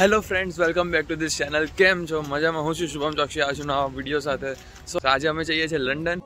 Hello friends welcome back to this channel કેમ છો? મજામાં? હું છું શુભમ ચોકસી. આ છું નવા વીડિયો સાથે. સો આજે અમે જઈએ છીએ લંડન.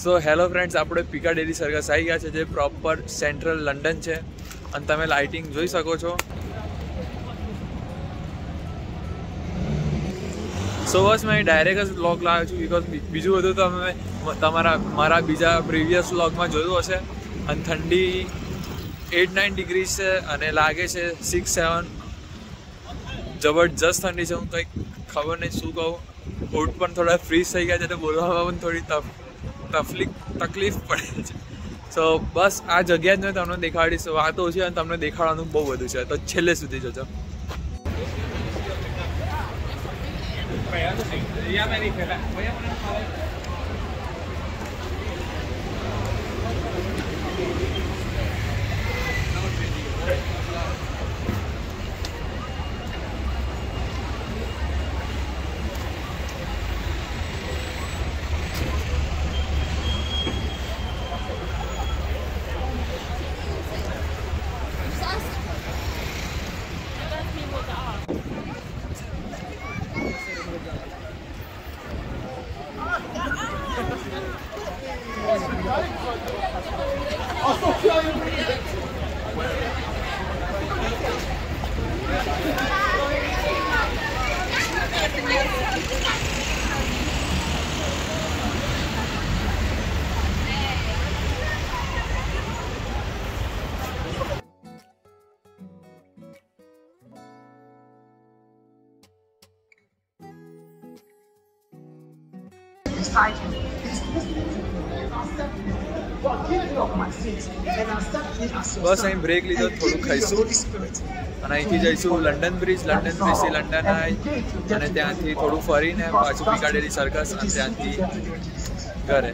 સો હેલો ફ્રેન્ડ્સ આપણે પિકાડેરી સર્કસ આવી ગયા છે, જે પ્રોપર સેન્ટ્રલ લંડન છે. અને તમે લાઇટિંગ જોઈ શકો છો. સો બસ મેં ડાયરેક્ટ જ બ્લોગ લાવ્યો છું બિકોઝ બીજું બધું તમે તમારા, મારા બીજા પ્રીવિયસ બ્લોગમાં જોયું હશે. અને ઠંડી એટ નાઇન ડિગ્રી છે, અને લાગે છે સિક્સ સેવન જબરજસ્ત ઠંડી છે, હું કંઈક ખબર નહીં શું કહું. ઓટ પણ થોડા ફ્રીઝ થઈ ગયા છે તો બોલવામાં પણ થોડી તફ તકલીફ તકલીફ પડે છે. સો બસ આ જગ્યા જ મેં તમને દેખાડીશ વાતો છે અને તમને દેખાડવાનું બહુ બધું છે. તો છેલ્લે સુધી જજો. As your બસ અહીં બ્રેક લીધો, થોડું ખાઈશું. અને અહીંથી જઈશું લંડન બ્રિજ લંડન બ્રિજથી લંડન આવી અને ત્યાંથી થોડું ફરીને પાછું પિકાડેલી સર્કસ અને ત્યાંથી ઘરે.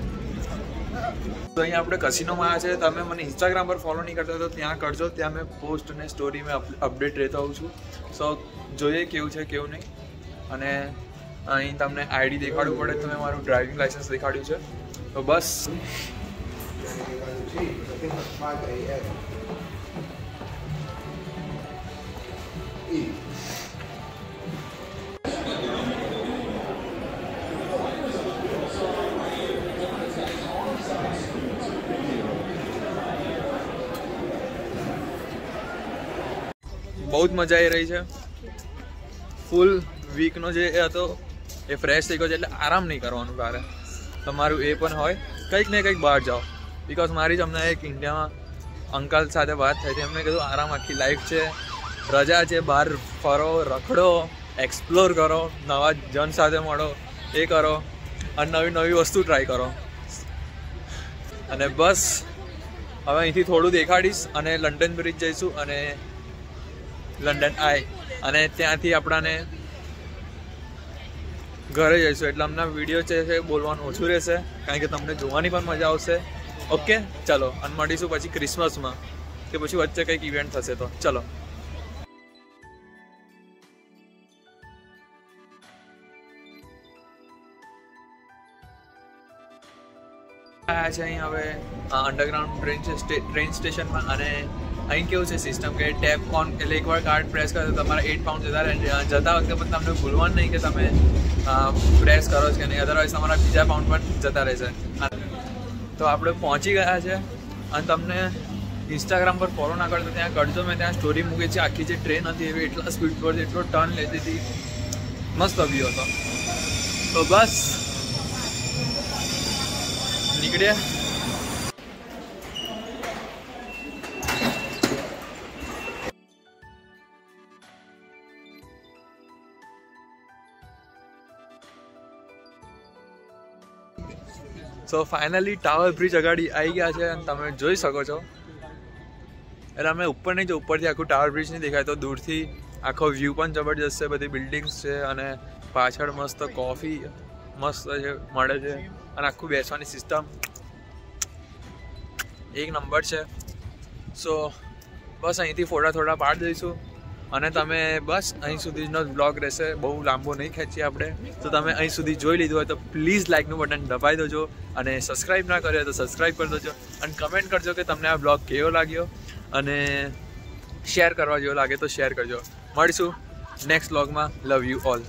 તો અહીંયા આપણે કસિનોમાં આવ્યા છે. તમે મને ઇન્સ્ટાગ્રામ પર ફોલો નહીં કરતા તો ત્યાં કરજો. ત્યાં મેં પોસ્ટ અને સ્ટોરી મેં અપડેટ રહેતો હોઉં છું. સો જોઈએ કેવું છે, કેવું નહીં. અને અહીં તમને આઈડી દેખાડવું પડે તો મેં મારું ડ્રાઇવિંગ લાઇસન્સ દેખાડ્યું છે. તો બસ. બહુ જ મજા આવી રહી છે. ફૂલ વીકનો જે હતો એ ફ્રેશ થઈ ગયો છે એટલે આરામ નહીં કરવાનું તારે. તમારું એ પણ હોય. કંઈક ને કંઈક બહાર જાઓ. બિકોઝ મારી જ હમણાં એક ઇન્ડિયામાં અંકલ સાથે વાત થઈ હતી. એમને કીધું, આરામ આખી લાઈફ છે. રજા છે. બહાર ફરો, રખડો એક્સપ્લોર કરો. નવા જન સાથે મળો. એ કરો. અને નવી નવી વસ્તુ ટ્રાય કરો. અને બસ, હવે અહીંથી થોડું દેખાડીશ અને લંડન બ્રિજ જઈશું અને લંડન આય. અને ત્યાંથી આપણાને ઘરે જઈશું. એટલે અમને વીડિયો છે એ બોલવાનું ઓછું રહેશે, કારણ કે તમને જોવાની પણ મજા આવશે. ઓકે ચલો, અને મળીશું પછી ક્રિસમસમાં કે પછી વચ્ચે કંઈક ઇવેન્ટ થશે તો. ચલો. આવ્યા છે અહીં હવે અંડરગ્રાઉન્ડ ટ્રેન ટ્રેન સ્ટેશનમાં અને અહીં કેવું છે સિસ્ટમ કે ટેપ ઓન એટલે એકવાર કાર્ડ પ્રેસ કરો તો તમારા એટ પાઉન્ડ જતા રહે. જતા વખતે પણ તમને ભૂલવાનું નહીં કે તમે પ્રેસ કરો છો કે નહીં. અદરવાઇઝ તમારા બીજા પાઉન્ડ પણ જતા રહેશે. તો આપણે પહોંચી ગયા છે. અને તમને ઇન્સ્ટાગ્રામ પર ફોલો ના કરતો ત્યાં કરજો. મેં ત્યાં સ્ટોરી મૂકી છે. આખી જે ટ્રેન હતી એવી એટલા સ્પીડ પર એટલો ટર્ન લેતી હતી. મસ્ત વ્યૂ હતો. તો બસ. નીકળ્યા. સો ફાઇનલી ટાવર બ્રિજ અગાડી આવી ગયા છે અને તમે જોઈ શકો છો. એટલે અમે ઉપર નહીં જો ઉપરથી આખું ટાવર બ્રિજ નહીં દેખાય. તો દૂરથી આખો વ્યૂ પણ જબરજસ્ત છે, બધી બિલ્ડિંગ્સ છે અને પાછળ મસ્ત કોફી મસ્ત છે, મળે છે. અને આખું બેસવાની સિસ્ટમ એક નંબર છે. સો બસ અહીંથી ફોટા થોડા પાડી દઈશું. અને તમે બસ અહીં સુધીનો બ્લોગ રહેશે. બહુ લાંબો નહીં ખેંચીએ આપણે. તો તમે અહીં સુધી જોઈ લીધું હોય તો પ્લીઝ લાઇકનું બટન દબાવી દેજો અને સબસ્ક્રાઈબ ના કર્યો તો સબસ્ક્રાઈબ કરી દેજો અને કમેન્ટ કરજો કે તમને આ બ્લોગ કેવો લાગ્યો અને શેર કરવા જેવો લાગે તો શેર કરજો. મળીશું નેક્સ્ટ બ્લોગમાં લવ યુ ઓલ